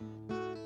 Música